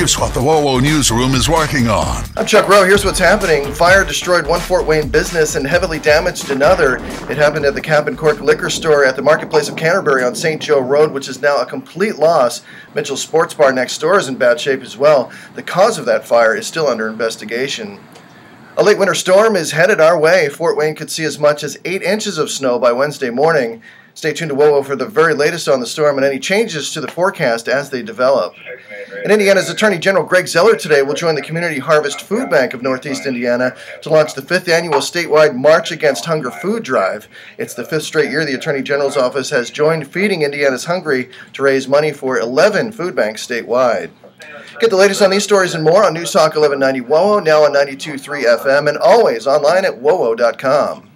Here's what the WOWO newsroom is working on. I'm Chuck Rowe. Here's what's happening. Fire destroyed one Fort Wayne business and heavily damaged another. It happened at the Cap and Cork liquor store at the Marketplace of Canterbury on St. Joe Road, which is now a complete loss. Mitchell's Sports Bar next door is in bad shape as well. The cause of that fire is still under investigation. A late winter storm is headed our way. Fort Wayne could see as much as 8 inches of snow by Wednesday morning. Stay tuned to WOWO for the very latest on the storm and any changes to the forecast as they develop. And Indiana's Attorney General Greg Zoeller today will join the Community Harvest Food Bank of Northeast Indiana to launch the fifth annual statewide March Against Hunger food drive. It's the fifth straight year the Attorney General's office has joined Feeding Indiana's Hungry to raise money for 11 food banks statewide. Get the latest on these stories and more on News Talk 1190 WOWO, now on 92.3 FM, and always online at WOWO.com.